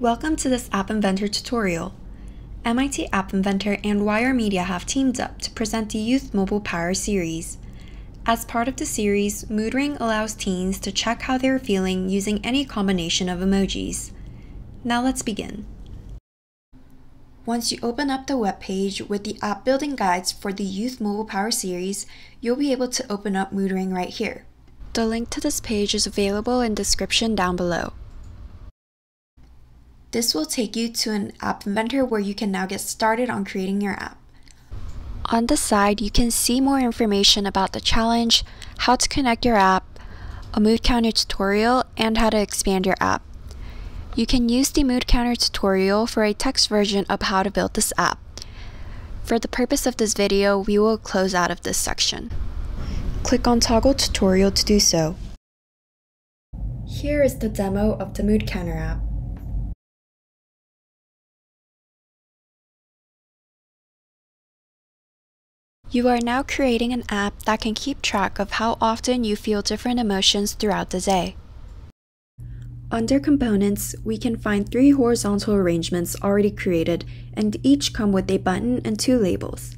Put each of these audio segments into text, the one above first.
Welcome to this App Inventor tutorial. MIT App Inventor and YR Media have teamed up to present the Youth Mobile Power series. As part of the series, Moodring allows teens to check how they are feeling using any combination of emojis. Now let's begin. Once you open up the webpage with the app building guides for the Youth Mobile Power series, you'll be able to open up Moodring right here. The link to this page is available in description down below. This will take you to an app inventor where you can now get started on creating your app. On the side, you can see more information about the challenge, how to connect your app, a mood counter tutorial, and how to expand your app. You can use the mood counter tutorial for a text version of how to build this app. For the purpose of this video, we will close out of this section. Click on Toggle Tutorial to do so. Here is the demo of the Mood Counter app. You are now creating an app that can keep track of how often you feel different emotions throughout the day. Under Components, we can find three horizontal arrangements already created and each come with a button and two labels.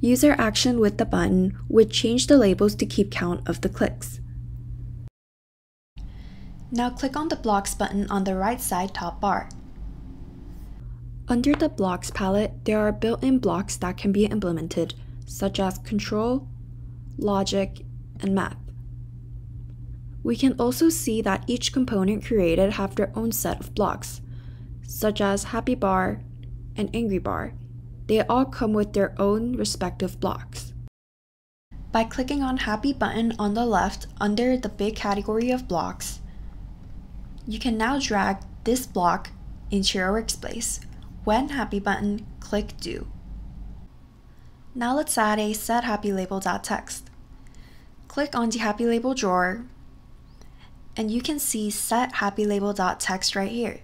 User action with the button would change the labels to keep count of the clicks. Now click on the Blocks button on the right side top bar. Under the Blocks palette, there are built-in blocks that can be implemented, such as control, logic, and math. We can also see that each component created have their own set of blocks, such as happy bar and angry bar. They all come with their own respective blocks. By clicking on happy button on the left under the big category of blocks, you can now drag this block into your workspace. When happy button, click do. Now let's add a set happy label.txt. Click on the happy label drawer and you can see set happy label.txt right here.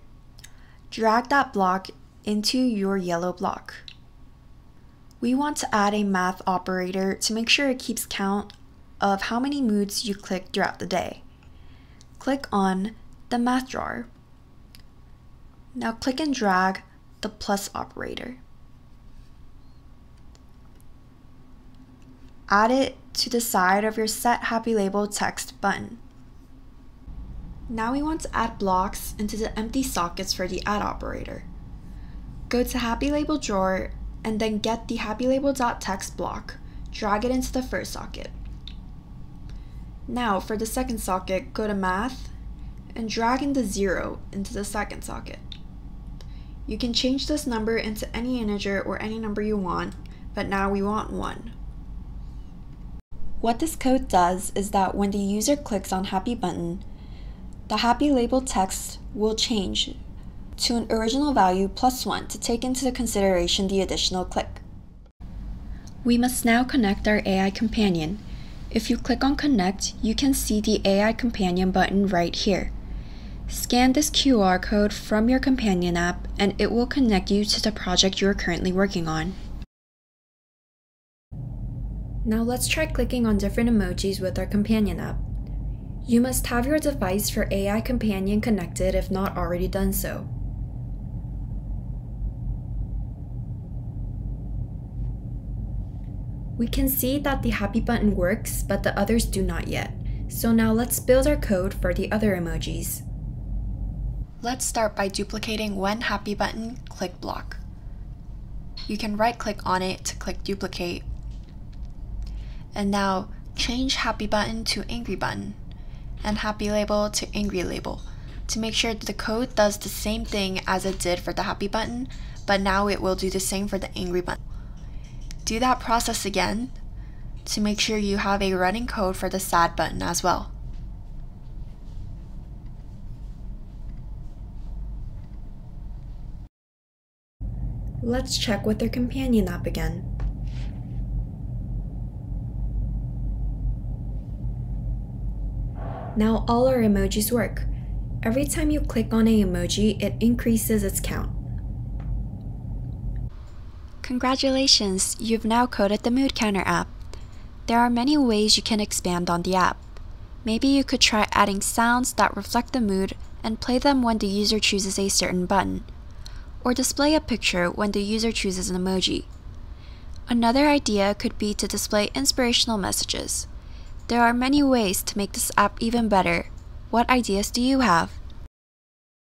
Drag that block into your yellow block. We want to add a math operator to make sure it keeps count of how many moods you click throughout the day. Click on the math drawer. Now click and drag the plus operator. Add it to the side of your Set Happy Label text button. Now we want to add blocks into the empty sockets for the add operator. Go to Happy Label drawer and then get the Happy Label.txt block. Drag it into the first socket. Now for the second socket, go to Math and drag in the zero into the second socket. You can change this number into any integer or any number you want, but now we want 1. What this code does is that when the user clicks on Happy button, the Happy label text will change to an original value plus 1 to take into consideration the additional click. We must now connect our AI companion. If you click on Connect, you can see the AI companion button right here. Scan this QR code from your companion app and it will connect you to the project you are currently working on. Now let's try clicking on different emojis with our companion app. You must have your device for AI Companion connected if not already done so. We can see that the happy button works, but the others do not yet. So now let's build our code for the other emojis. Let's start by duplicating one happy button, click block. You can right click on it to click duplicate and now change happy button to angry button and happy label to angry label to make sure the code does the same thing as it did for the happy button, but now it will do the same for the angry button. Do that process again to make sure you have a running code for the sad button as well. Let's check with our companion app again. Now all our emojis work. Every time you click on an emoji, it increases its count. Congratulations, you've now coded the Mood Counter app. There are many ways you can expand on the app. Maybe you could try adding sounds that reflect the mood and play them when the user chooses a certain button, or display a picture when the user chooses an emoji. Another idea could be to display inspirational messages. There are many ways to make this app even better. What ideas do you have?